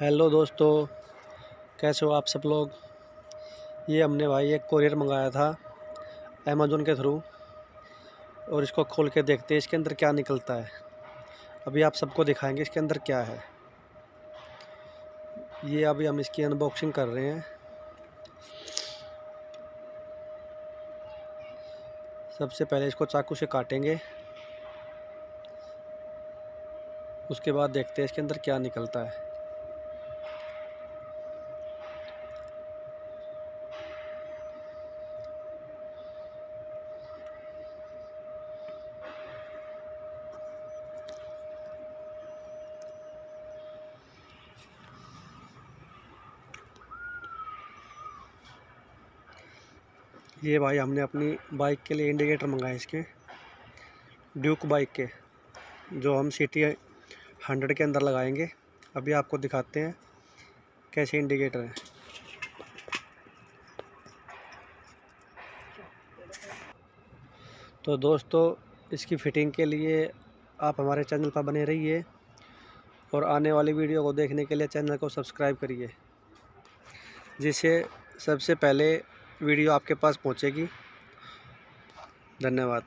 Hello दोस्तों, कैसे हो आप सब लोग? ये हमने भाई एक कोरियर मंगाया था अमेज़ोन के थ्रू और इसको खोल के देखते हैं, इसके अंदर क्या निकलता है। अभी आप सबको दिखाएँगे इसके अंदर क्या है। ये अभी हम इसकी अनबॉक्सिंग कर रहे हैं। सबसे पहले इसको चाकू से काटेंगे। उसके बाद देखते हैं इसके अंदर क्या निकलता है। ये भाई हमने अपनी बाइक के लिए इंडिकेटर मंगाए इसके। ड्यूक बाइक के, जो हम सी टी हंड्रेड के अंदर लगाएँगे। अभी आपको दिखाते हैं कैसे इंडिकेटर है। तो दोस्तों, इसकी फ़िटिंग के लिए आप हमारे चैनल पर बने रहिए और आने वाली वीडियो को देखने के लिए चैनल को सब्सक्राइब करिए, जिससे सबसे पहले वीडियो आपके पास पहुँचेगी। धन्यवाद।